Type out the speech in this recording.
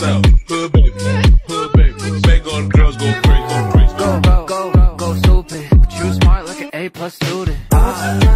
myself. Hood baby, hood baby. Make all the girls go crazy, go crazy. Go, go, go, go stupid. But you smart like an A plus student. Ah.